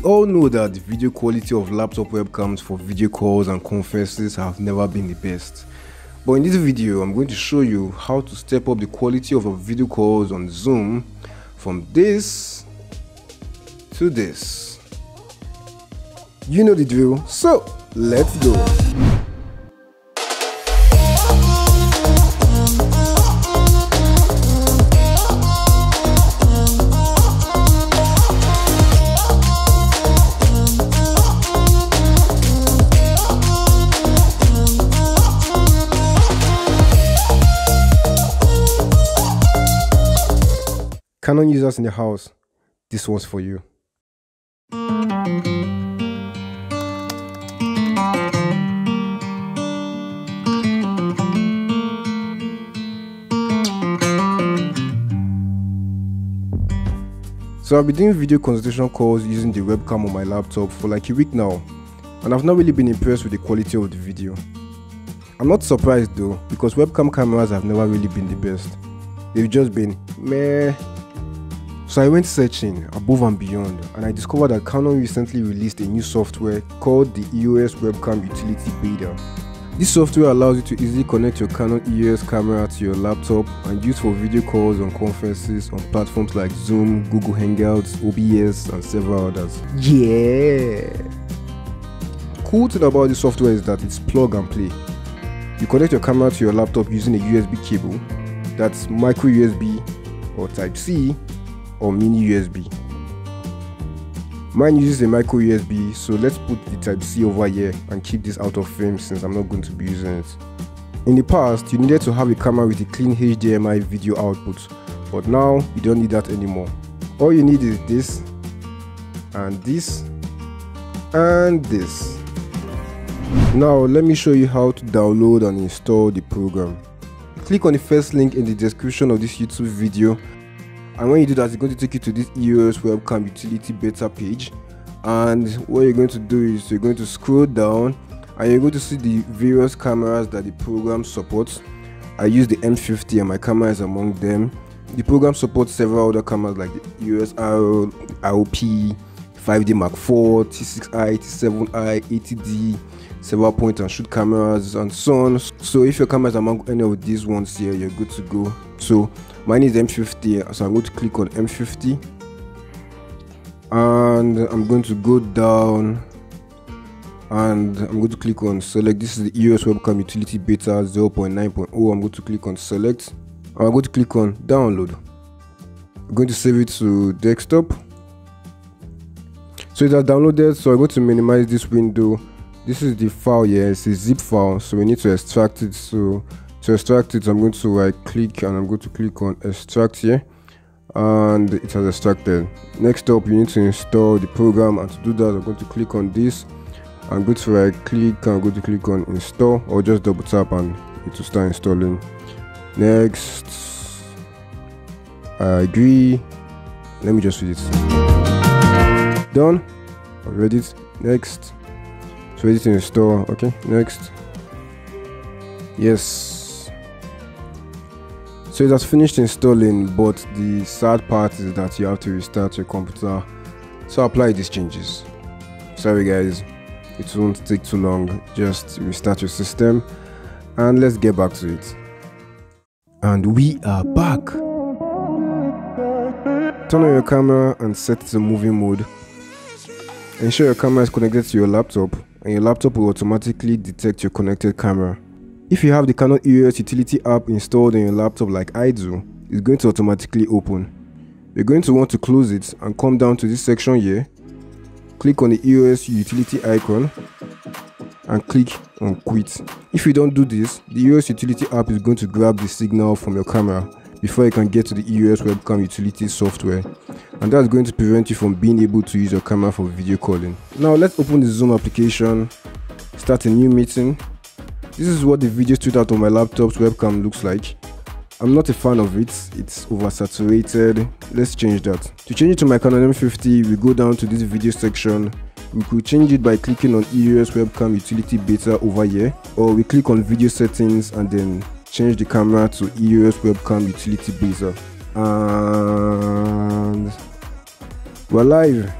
We all know that the video quality of laptop webcams for video calls and conferences have never been the best. But in this video, I'm going to show you how to step up the quality of your video calls on Zoom from this to this. You know the drill, so let's go. Canon users in the house, this one's for you. So I've been doing video consultation calls using the webcam on my laptop for like a week now and I've not really been impressed with the quality of the video. I'm not surprised though because webcam cameras have never really been the best. They've just been meh so I went searching above and beyond and I discovered that Canon recently released a new software called the EOS Webcam Utility Beta. This software allows you to easily connect your Canon EOS camera to your laptop and use for video calls on conferences on platforms like Zoom, Google Hangouts, OBS and several others. Yeah! Cool thing about this software is that it's plug and play. You connect your camera to your laptop using a USB cable, that's micro USB or Type C or mini USB. Mine uses a micro USB, so let's put the Type C over here and keep this out of frame since I'm not going to be using it. In the past, you needed to have a camera with a clean HDMI video output, but now you don't need that anymore. All you need is this, and this, and this. Now let me show you how to download and install the program. Click on the first link in the description of this YouTube video and when you do that it's going to take you to this EOS webcam utility beta page. And what you're going to do is you're going to scroll down and you're going to see the various cameras that the program supports. I use the M50 and my camera is among them. The program supports several other cameras like the RO, ROP, 5D Mark IV, T6i, T7i, 80D, several point and shoot cameras and so on. So if your camera is among any of these ones here you're good to go. So mine is m50 so i'm going to click on m50 and i'm going to go down and i'm going to click on select. This is the eos webcam utility beta 0.9.0 i'm going to click on select. I'm going to click on download. I'm going to save it to desktop. So it has downloaded so i'm going to minimize this window this is the file here it's a zip file so we need to extract it. So to extract it i'm going to right click and i'm going to click on extract here and it has extracted. Next up you need to install the program and to do that i'm going to click on this. I'm going to right click and i'm going to click on install or just double tap and it will start installing. Next i agree. Let me just read it. Done. I've read it. Next it's ready to install okay next. Yes. So it has finished installing but the sad part is that you have to restart your computer to apply these changes. Sorry guys. It won't take too long. Just restart your system and let's get back to it. And we are back. Turn on your camera and set it to movie mode. Ensure your camera is connected to your laptop and your laptop will automatically detect your connected camera. If you have the Canon EOS utility app installed on your laptop like I do, it's going to automatically open. You're going to want to close it and come down to this section here, click on the EOS utility icon and click on quit. If you don't do this, the EOS utility app is going to grab the signal from your camera before you can get to the EOS webcam utility software and that's going to prevent you from being able to use your camera for video calling. Now let's open the Zoom application, start a new meeting. This is what the video straight out on my laptop's webcam looks like. I'm not a fan of it, it's oversaturated. Let's change that. To change it to my Canon M50, we go down to this video section. We could change it by clicking on EOS webcam utility beta over here or we click on video settings and then change the camera to EOS webcam utility beta and we're live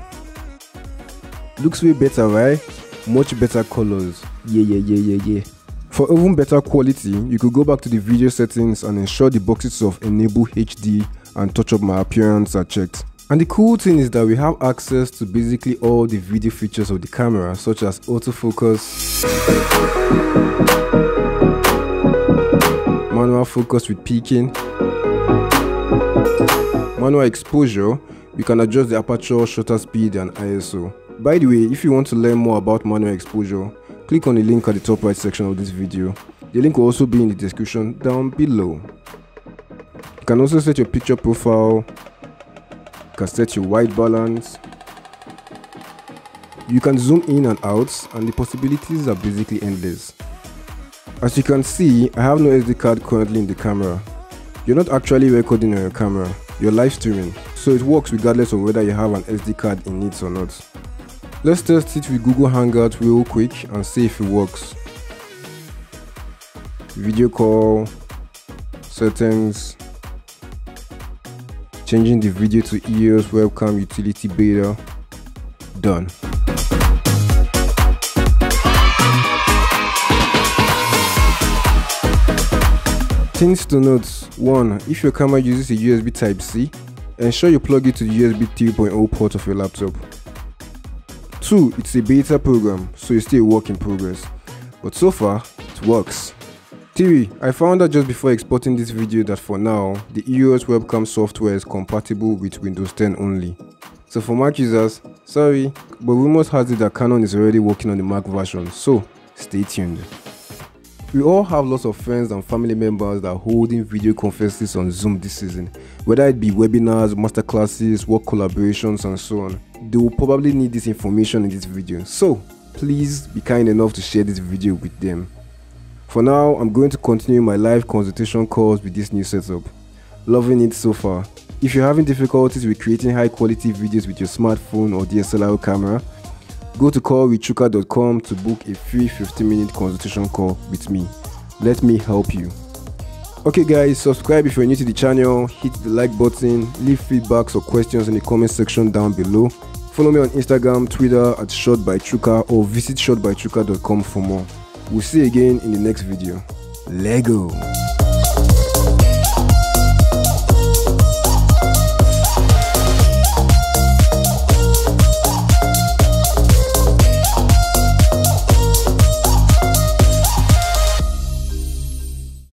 Looks way better, right? Much better colors. Yeah, yeah, yeah, yeah, yeah. For even better quality, you could go back to the video settings and ensure the boxes of enable HD and touch up my appearance are checked. And the cool thing is that we have access to basically all the video features of the camera such as autofocus, manual focus with peaking, manual exposure, we can adjust the aperture, shutter speed and ISO. By the way, if you want to learn more about manual exposure, click on the link at the top right section of this video. The link will also be in the description down below. You can also set your picture profile, you can set your white balance, you can zoom in and out and the possibilities are basically endless. As you can see, I have no SD card currently in the camera. You're not actually recording on your camera, you're live streaming, so it works regardless of whether you have an SD card in it or not. Let's test it with Google Hangout real quick and see if it works. Video call, settings, changing the video to EOS webcam utility beta, done. Things to note 1. If your camera uses a USB Type-C, ensure you plug it to the USB 3.0 port of your laptop. 2. It's a beta program, so it's still a work in progress. But so far, it works. 3. I found out just before exporting this video that for now, the EOS webcam software is compatible with Windows 10 only. So for Mac users, sorry, but rumors has it that Canon is already working on the Mac version, so stay tuned. We all have lots of friends and family members that are holding video conferences on Zoom this season, whether it be webinars, masterclasses, work collaborations and so on. They will probably need this information in this video, so please be kind enough to share this video with them. For now, I'm going to continue my live consultation calls with this new setup. Loving it so far. If you're having difficulties with creating high quality videos with your smartphone or DSLR camera, Go to callwithchuka.com to book a free 15 minute consultation call with me. Let me help you. Okay guys, subscribe if you're new to the channel, hit the like button, leave feedbacks or questions in the comment section down below. Follow me on Instagram, Twitter at shotbychuka or visit shotbychuka.com for more. We'll see you again in the next video. Lego.